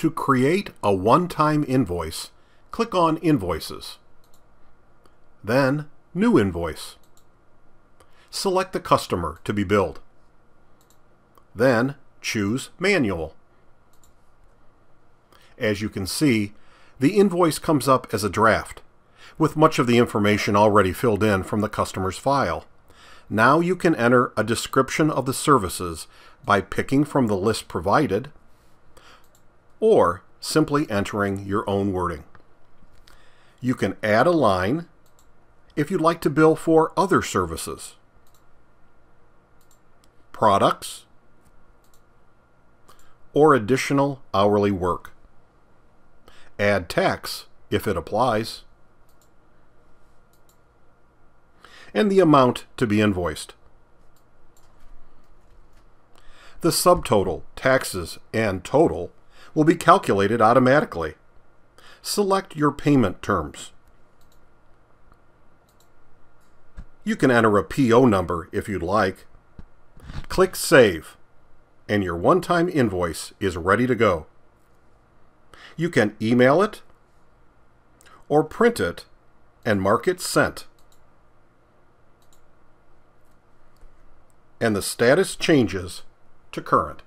To create a one-time invoice, click on Invoices. Then New Invoice. Select the customer to be billed. Then choose Manual. As you can see, the invoice comes up as a draft, with much of the information already filled in from the customer's file. Now you can enter a description of the services by picking from the list provided, or simply entering your own wording. You can add a line if you'd like to bill for other services, products, or additional hourly work. Add tax if it applies, and the amount to be invoiced. The subtotal, taxes, and total will be calculated automatically. Select your payment terms. You can enter a PO number if you'd like. Click Save, and your one-time invoice is ready to go. You can email it or print it and mark it sent. And the status changes to current.